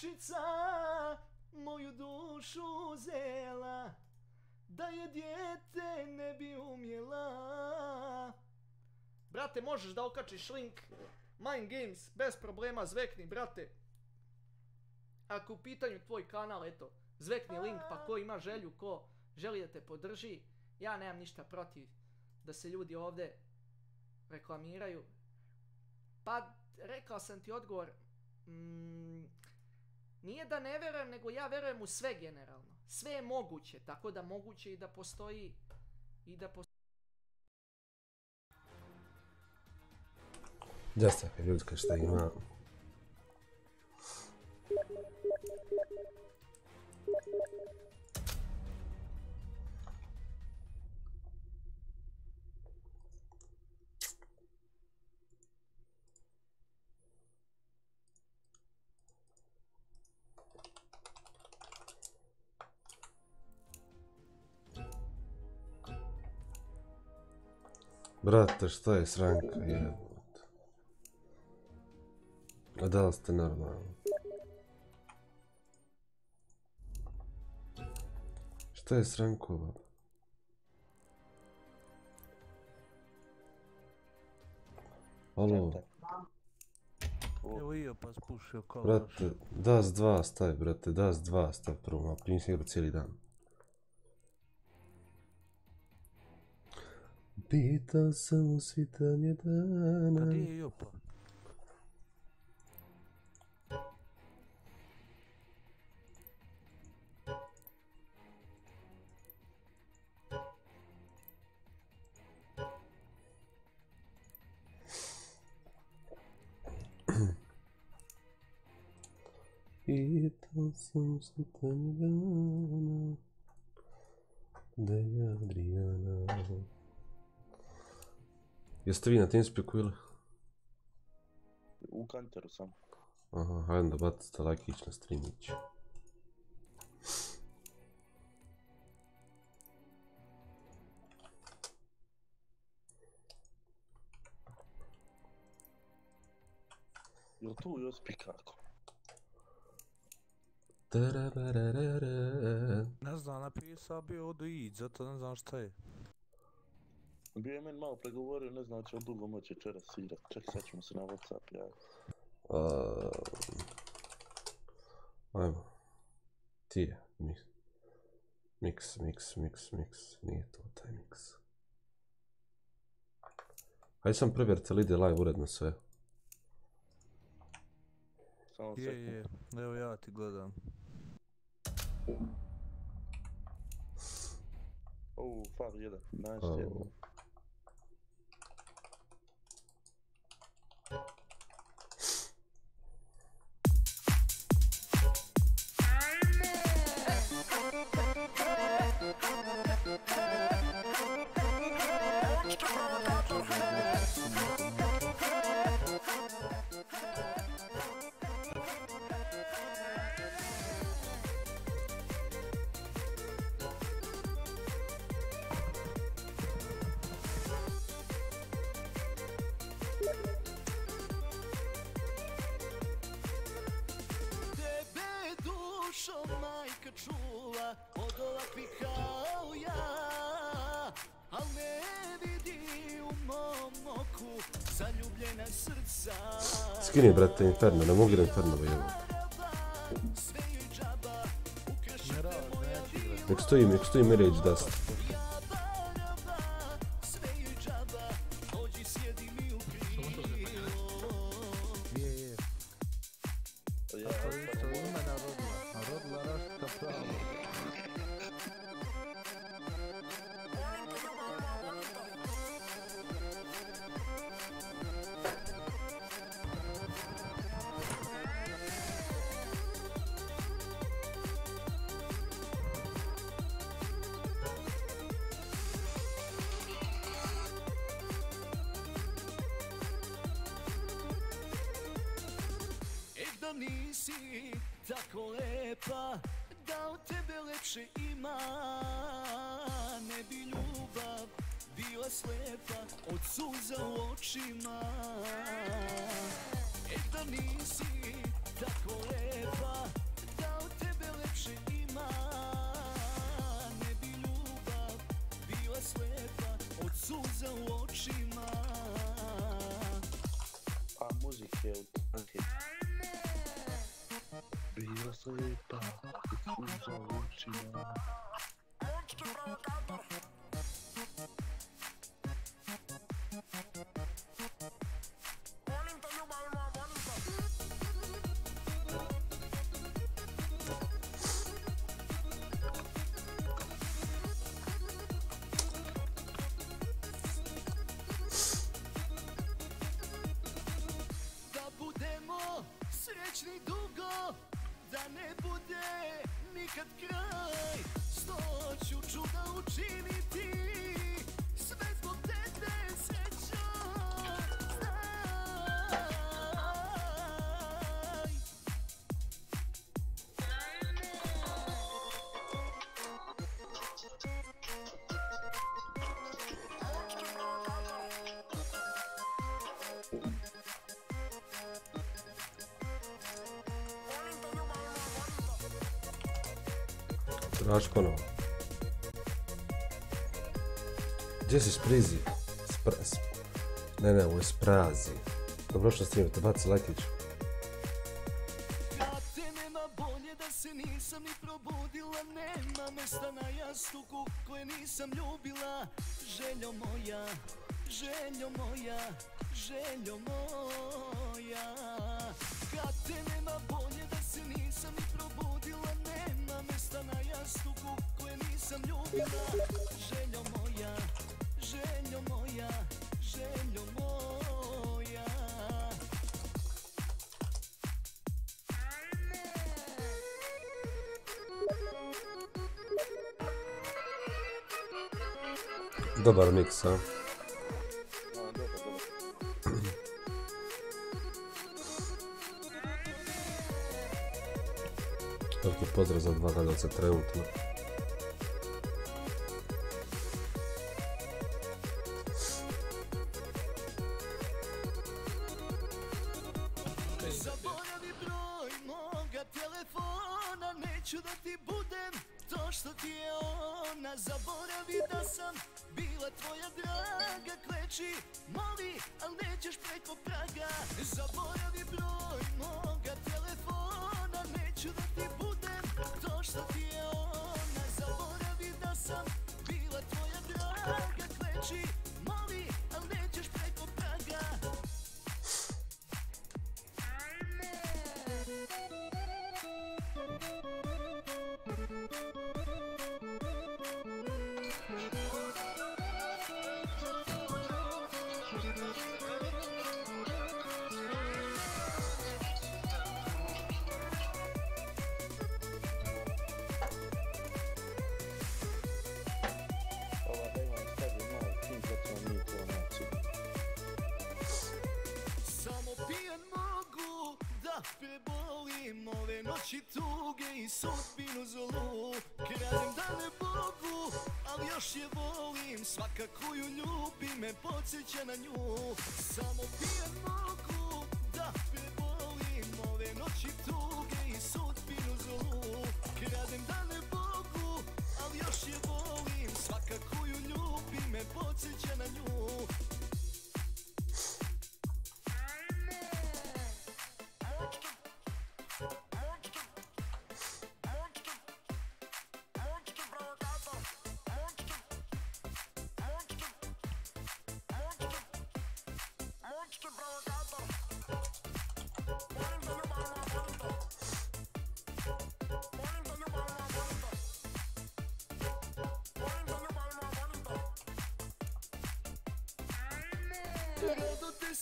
Djevčica moju dušu zela Da je dijete ne bi umjela Brate, možeš da okačiš link Mind Games, bez problema, zvekni, brate. Ako u pitanju tvoj kanal, eto, zvekni link, pa ko ima želju, ko želi da te podrži, ja nemam ništa protiv da se ljudi ovdje reklamiraju. Pa, rekao sam ti odgovor, mm, nije da ne vjerujem, nego ja vjerujem u sve generalno. Sve je moguće, tako da moguće i da postoji i da postoji Dosta ljudska šta ima. Brate, šta je sranka, je? A da li ste normalni? Šta je s rankova? Alo? Brate, DAS 2 stavi, brate, DAS 2 stavi prvo malo, nisi igrao cijeli dan. Pitao sam u svitanje dana... Pa gdje je Jopa? Pitao sam se tamo dana. Da je Adriana Jeste vi na Teamspeaku ili? U kanteru sam. Aha, hajde da bacite lajkić na streamić. Jel tu Jospi kako? Ne znam, napisao bio odu ić, zato ne znam šta je. Bio je meni malo pregovorio, ne znam će on dugo moći večeras igrat. Ček, sad ćemo se na Whatsapp javiti. Ajmo. Ti je. Mix, mix, mix, mix, mix. Nije to taj mix. Hajde sam provjerite li ide live uredno sve. Samo Je, sekund. je, evo ja ti gledam. Oh, far jedan. Nice, jedan. Čuva od ovakvih kao ja Al ne vidi u mom oku zaljubljena srca Skini brate Inferno, ne mogu igram Inferno jebo. Sve je džaba, Ne ukrašite rad, moja neću igrat. Nek stoji, nek stoji Mirage Dust. Nisi tako lepa Da od tebe lepše ima. Ne bi ljubav bila slepa Od suza u očima. E da nisi srećni dugo Da ne bude nikad kraj. Sto ću čuda učiniti Traži ponovo. Gdje si sprizi? Spra, sp- Ne, ne, ovo je sprazi. Dobro što stream, te baci lajkić. Se nisam ni probudila Nema mesta na jastuku koje nisam ljubila Željo moja, željo moja, željo moja Kad te nema jastuku koje nisam ljubila Željo moja, moja, moja. Dobar miks, pozdrav za dva gledalca trenutno. Zaboravi broj moga telefona Neću da ti budem to što ti je ona Zaboravi da sam bila tvoja draga Kleči, moli, al nećeš preko praga Zaboravi broj moga telefona Neću da ti budem to što prebolim ove noći tuge i sudbinu zlu. Krajem da ne mogu, ali još je volim Svaka koju ljubi me podsjeća na nju. Samo pijan mogu da prebolim ove noći tuge i sudbinu zlu. Krajem da ne mogu, ali još je volim Svaka koju ljubi me podsjeća na nju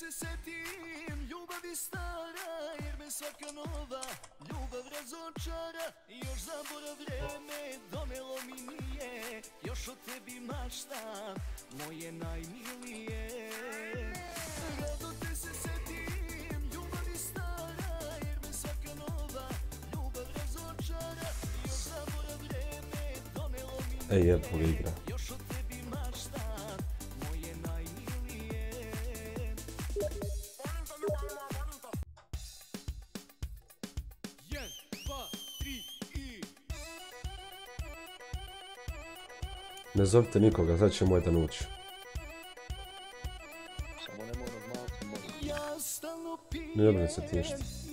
se setim, ljubavi stara Jer me svaka nova ljubav razočara. Još zaborav vreme donelo mi nije Još o tebi maštam, moje najmilije. Rado te se setim, ljubavi stara Jer me svaka nova ljubav razočara. Još zaborav vreme donelo mi nije Ne zovite nikoga, sad će moj dan ući. Ne brini se ti ništa.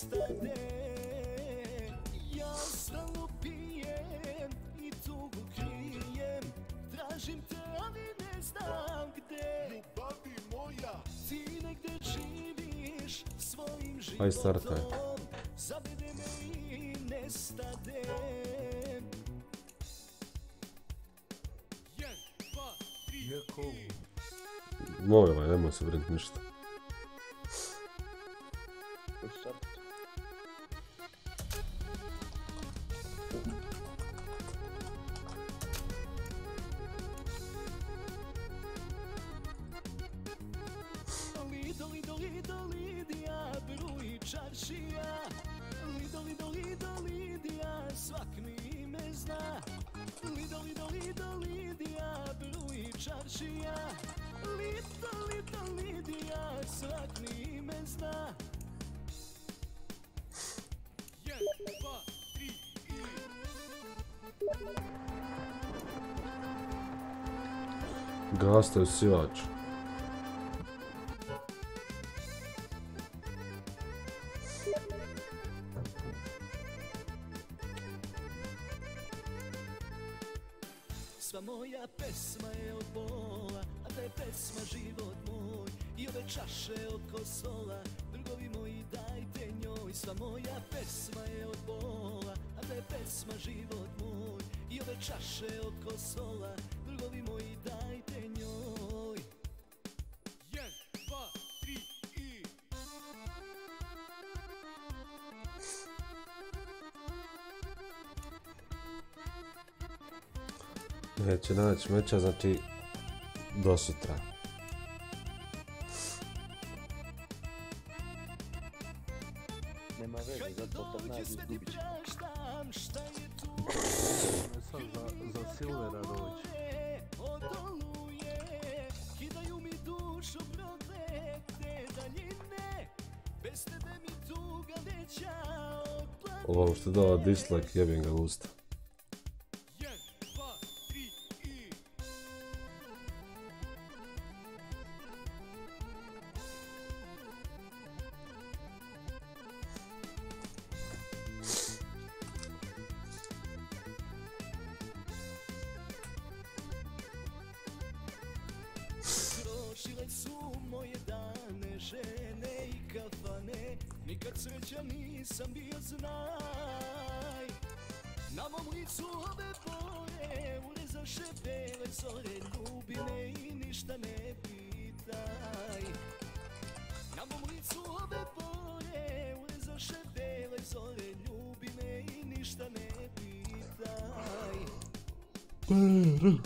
Nestade Ja stalno pijem i tugu krijem. Tražim te, ali ne znam gde. Ljubavi moja Ti negde živiš svojim životom. Zavede me i nestade Jedan, dva, tri Iako, Molim nemoj se brinuti ništa. Lido, Lidija, bruji čaršija Lido, lido, Lidija, svak mi ime zna Jedan, dva, tri i... Gasta je silač. Neće naći meča, znači do sutra. nema veze, Hajde zato kad dođi nađe sve ti izgubit će. praštam, šta je tu ne sad za, za Silvera doći. odoluje Kidaju mi dušu proklete daljine Bez tebe mi tuga veća od Ovo što je dala dislike, jebim ga usta. I...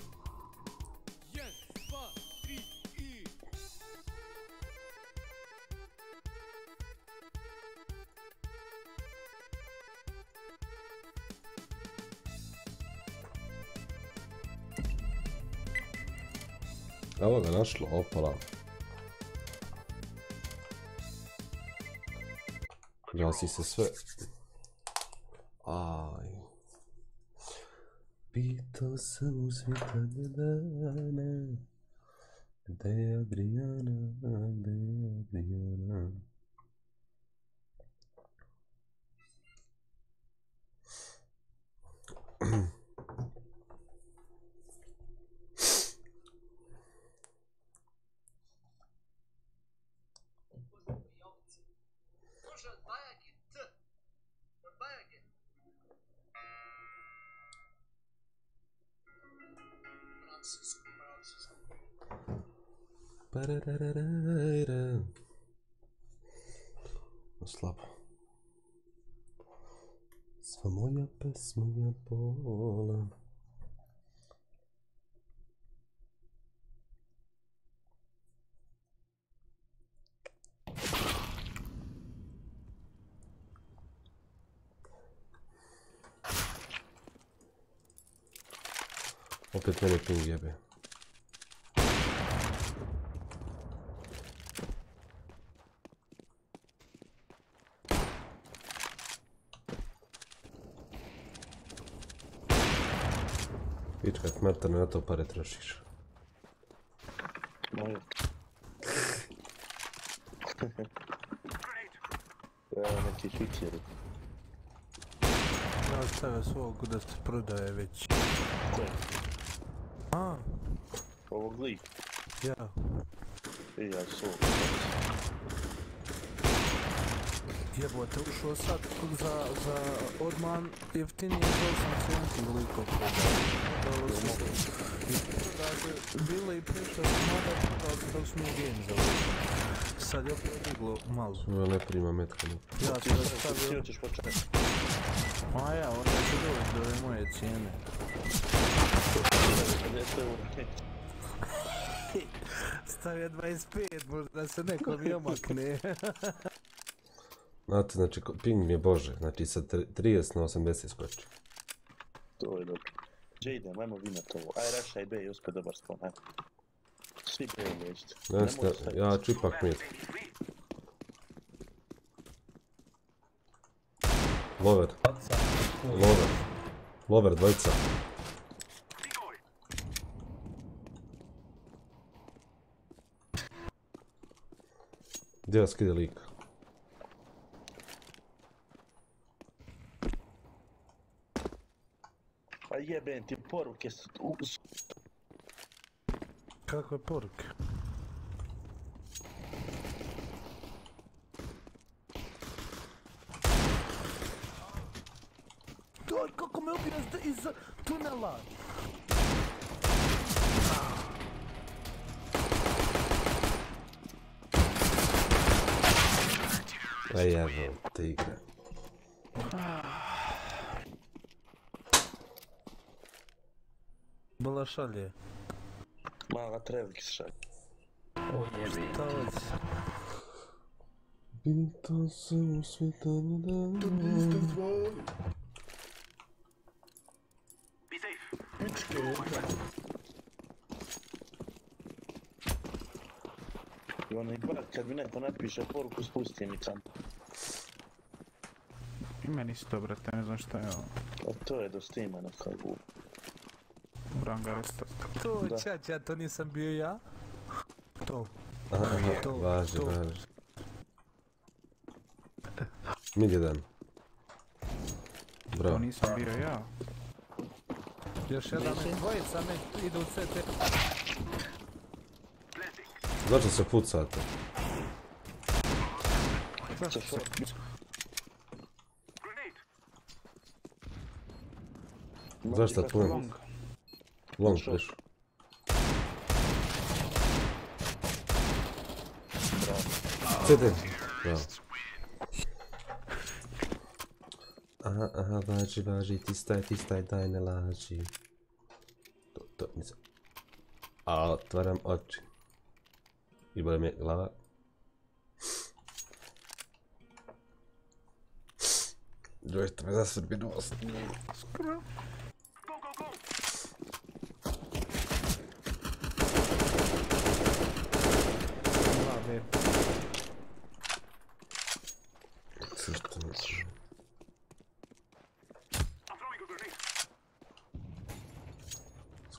Evo ga našlo, opala. Gasi se sve. Aj. Pitao sam u svitanje dane. Gde je Adriana, gde je Adriana? Ослаб. Своя без моя пола. Opet mene ping jebe. Pička smartano na to pare trošiš. Moje. Evo neki švićeri. Ja stavio svog da se prodaje već. Ko je? A, Li? ja. I ja su. Jebote, ušao sad za, za odman jeftinije za 8 centi veliko prodaje. Prodalo se i prodaje bilo i prešlo mada prodalo se u game za Sad je opet diglo malo. Ja ne prima metka ni. Ja Ti sam ga ti stavio, hoćeš početi. a ja, onda doći do ove moje cijene. 50 eura. Stavio 25, možda se nekom i omakne. Znate, znači, ping mi je bože. Znači, sa tri- 30 na 80 skoči. To je dobro. Gdje idem, ajmo vinat ovo. Aj, rašaj B i uspje dobar spawn, ajmo. Svi B uvežite. Znači, ja ću ipak mit. Lover. Lover. Lover, dvojica. Gdje vas kide lik? A jebem ti poruke s... u- s- Kakve poruke? Šalje. Mala Trevix šalj. Šta hoće? Pitao se u svitanje dana. I onaj brat kad mi neko napiše poruku spusti mi tam. I meni isto, brate, ne znam šta je ovo. A to je do Steama na kagu. Branga resta. To, Da. čača, to nisam bio ja? To. Aha, To, važi, to. važi. Mid jedan. To Bravo. nisam bio ja. Još jedan me dvojica me idu u CT. Zašto se pucate? Zašto Mati, tvoj? kako Long. Long Short. flash. CD. Bravo. Aha, aha, važi, važi, ti staj, ti staj, daj ne laži. To, to, nisam. A, otvaram oči. I bolje mi je glava. Dođete me zasvrbi nos. Dva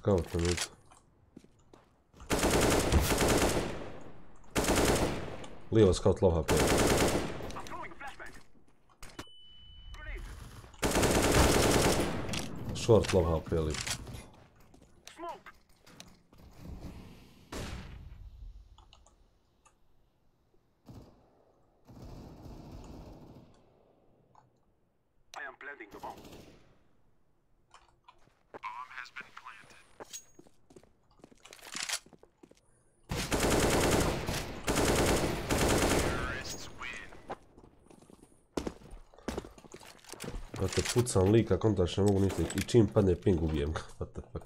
Scout mid. Lijevo scout low HP. Short low HP ali. Pucam lika, kontaš ne mogu niti, i čim padne ping ubijem ga, what the fuck.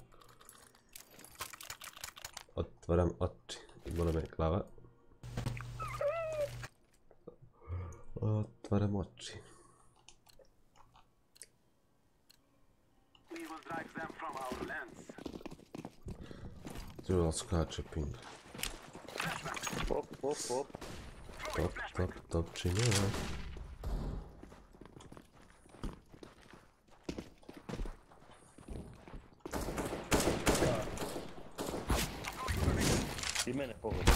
Otvaram oči, i boli me glava. Otvaram oči. Treba skače ping. Hop, hop, hop. Top, top, top čine. I mene pogleda.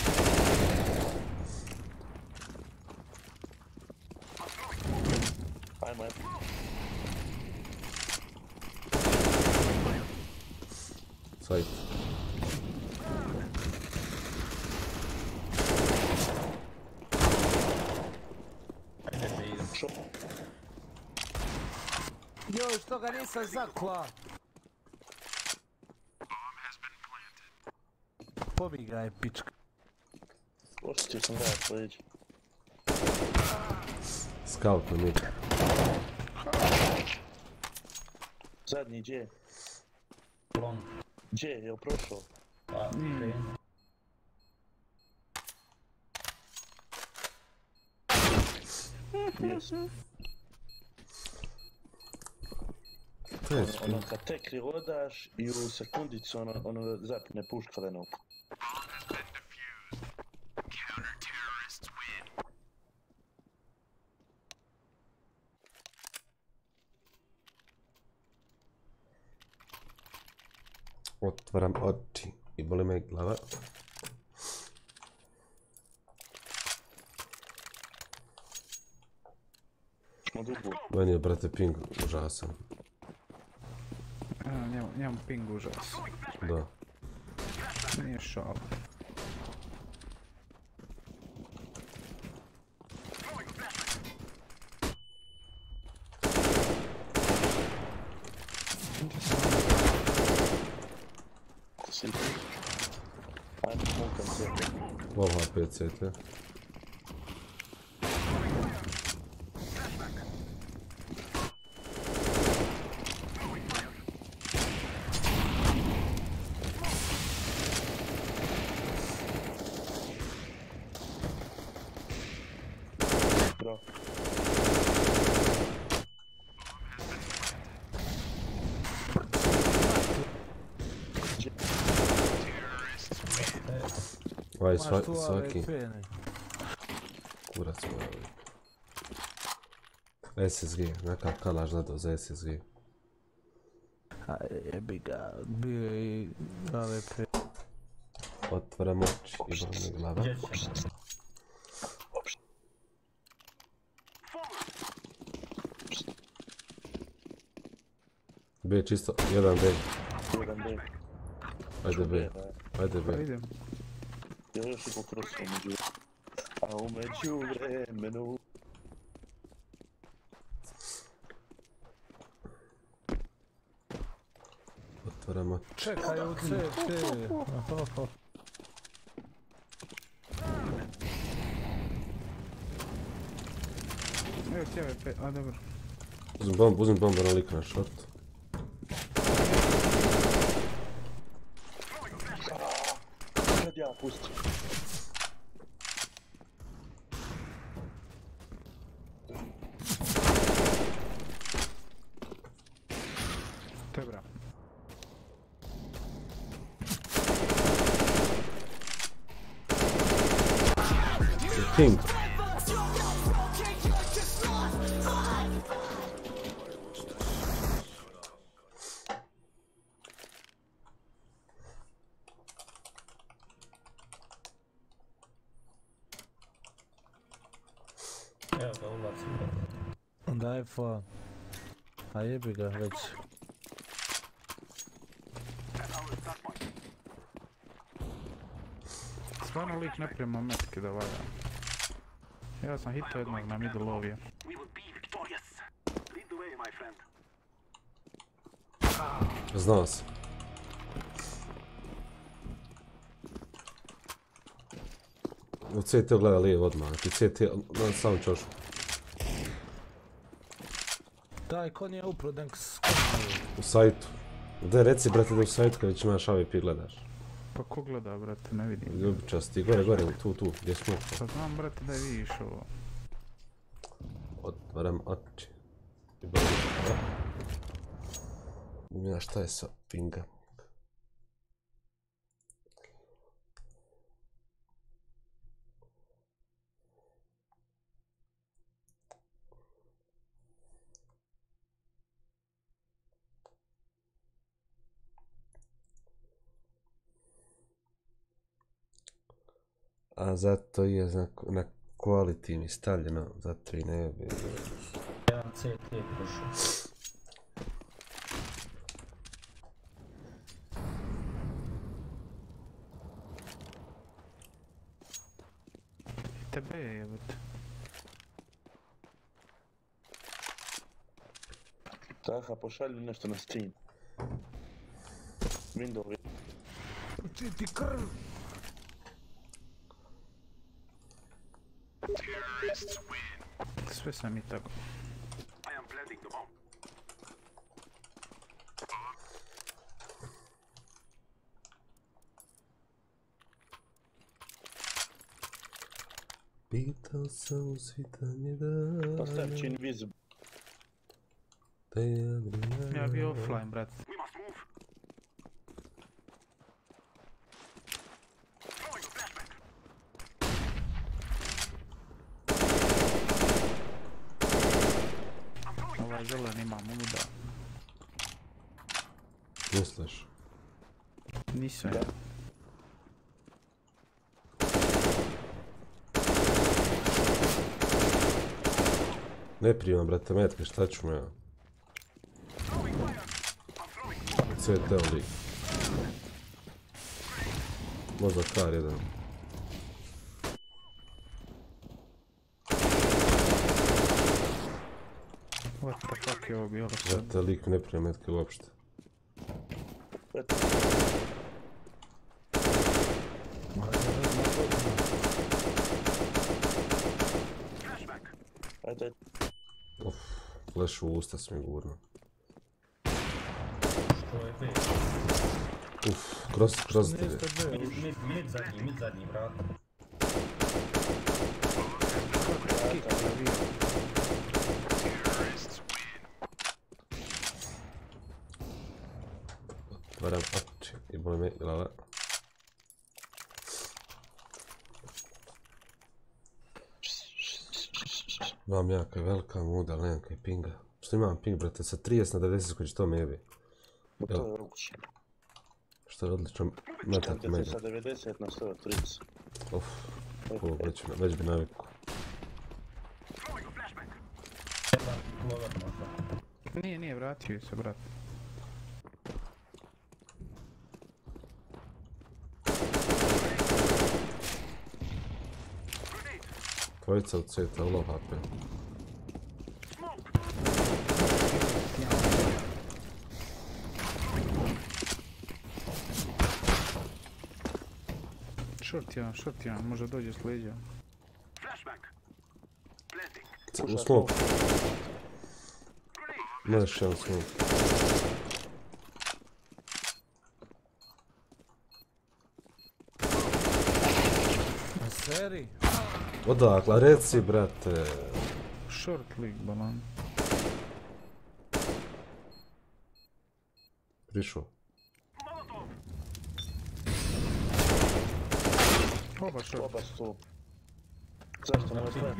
Ajmo, ajmo. Sajt. Šo? Joj, što ga nisam zakla? Pobiga je pička. Osjećao sam gledat leđa. Scout na mid. Zadnji, gdje? Gdje, jel prošao? Jesmo. To je Ono spin. kad tek odaš i u sekundicu ono, ono zapne puška Lenov. Otvaram oči i boli me glava. Smo dugo. Meni je, brate, ping užasan. A, njemu, njemu ping užas. Da. Nije šal. Si. Ajmo, smokam sva, tu svaki kurac mora biti. SSG, neka kalaš zadao za SSG. A jebi ga, bio je i AWP. Otvaram oči i boli me glava. B čisto, 1B, Jedan D. ajde B, ajde Pa B. idem. Ja još i pokrosio među... A u među vremenu... Otvaram oči. Čekaj u CT. Ohoho. Evo ti AWP, a dobro. Uzmem bombu, uzmem bombu na lik na short. Daj fa. A jebi ga već. Stvarno lik ne prima metke da valja. Ja sam hitao jednog na middle lovije. Znao sam. U CT gleda lijevo odmah, znači CT na samom čošku. Daj, ko nije upro, denk s... U sajtu. Gdje reci, brate, da u sajtu kad već imaš AVP gledaš. Pa ko gleda, brate, ne vidim. Ljubičasti, gore, gore, tu, tu, gdje smo. Pa znam, brate, da je vidiš ovo. Otvaram oči. I bolje. Ja, šta je sa pinga? A zato je na, na quality mi stavljeno, zato i ne bi. Jedan CT prošao. Tebe je jebate. Taha, pošalji nešto na Steam. Windows. Čiti krv! Sve sam i tako. Pitao sam u svitanje dana. Postavit invisible. Te Adriana. Ja bio offline, brate. Zelen ima muda. Misliš? Nisam ja. Ne primam, brate, metke, šta ću mu ja? CT li. Možda kar jedan. What the fuck je ovo bilo sad? Brate, lik ne prima metke uopšte. Ajde, Uf, fleš u usta s mi gurno. Što je B? Uf, kroz, kroz te. Ušli. mid, mid zadnji, mid zadnji, vrat. Kik je bio. Otvaram oči i boli me glava. Imam jaka velika muda, ali nemam kaj pinga. Što imam ping, brate, sa 30 na 90 koji će to mebi. to je odlično. Što je odlično metak mega. sa 90 na 130. Uf, cool, već, već bi naviku. Nije, nije, vratio se, brate. Trojica u CT, low HP. Short jedan, short jedan, možda dođe s leđa. U smoke. Možeš smoke. Na seri? Odakle, reci, brate. Short league balan. Prišao. Oba short. Oba su tu. Zašto moj sve?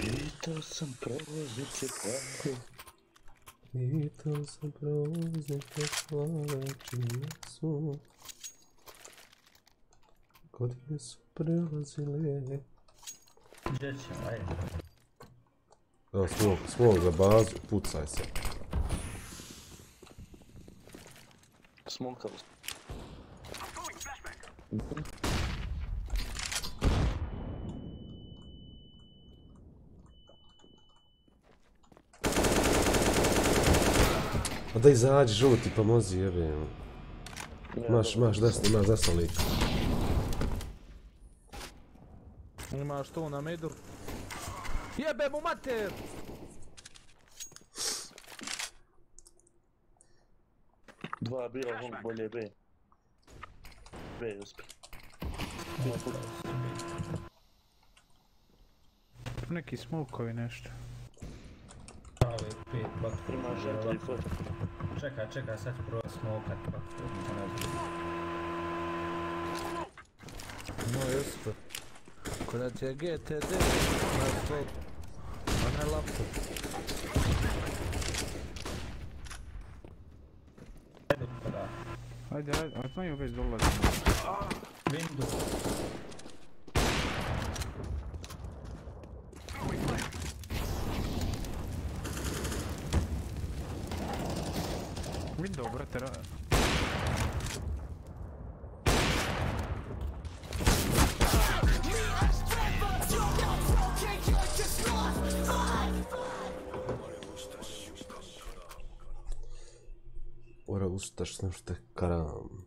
Pitao sam prolaznice kako Pitao sam proznike hvale čije su. Godine su prelazile. Gdje će, ajde. Evo smog, smog za bazu, pucaj se. smokali. A da izađi žuti, pomozi jebim. Ja, Maš, maš desno, imaš desno lik. Imaš tu na midu. Jebe mu mater! Dva bila, Hong bolje B. B uspije. Neki smokovi nešto. Ali pet. Imaš entry foot. Čekaj, čekaj, sad ću probat smokat platformu. da ne bude. No jeste. Kada ti je GTD na stol. A ne laptop. Ajde, da. Ajde, ajde, a znaju već dolazimo. Windows. laboratorio. Orada ustaşınır da karam.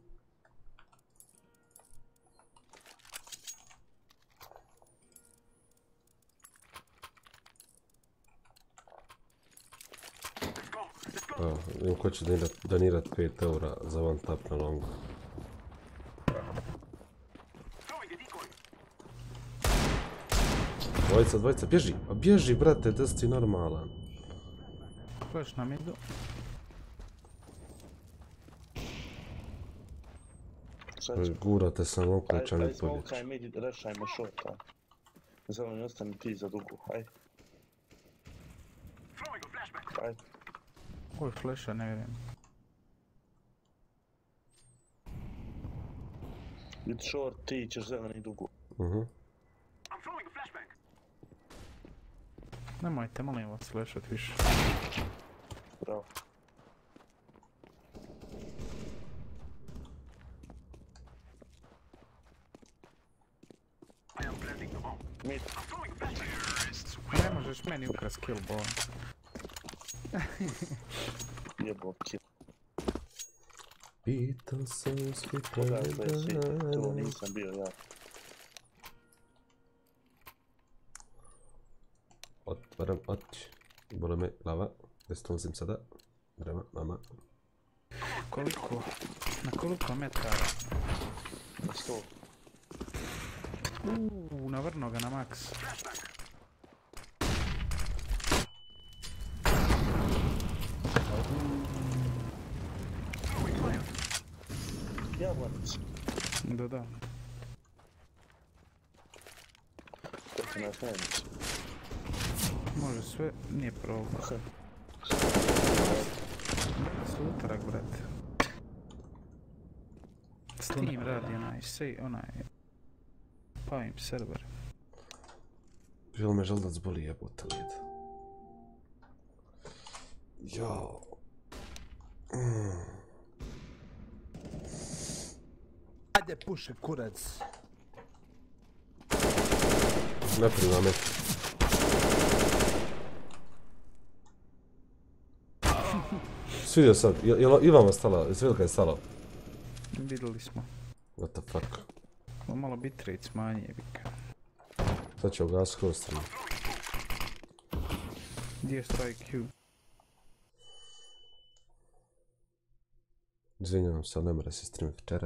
Ko će donirat, donirat 5 eura za one tap na longu. Dvojica, dvojica, bježi! A bježi, brate, da si normalan. Flash na midu. Sad ću. Gurate sam Aj, okličani aj polječ. smokaj mid, rešajmo shorta. Zeleni ostani ti za dugu, aj. Aj, Oj, flasha, ne vjerujem. id short, ti ćeš zeleni dugu. Mhm. Nemojte, molim vas, flashat više. Bravo. Mid, Ne možeš meni ukras kill ball. Jebo kill. Pitan sam svi svi, to nisam bio ja. Otvaram oči. Bole me glava. Gdje stolzim sada? Drema, mama. Koliko? Na koliko metara? Na sto. Uuu, navrno ga na max. Jabanac. Da, da. To nas nemić. Može sve, nije problem. Slutarak, brate. Steam radi onaj, sej, onaj... Pavim server. Žel me želdac boli jebote lid. Jao. Ajde puše kurac. Ne prima me. Svidio sad, jel, jel i vama stala, kad je stalo? Vidjeli smo. What the fuck. Ovo Malo bitrate smanji, jebika. Sad će ugas stream. Gdje je strike Q? Izvinjavam se, ali ne mora se stream večera.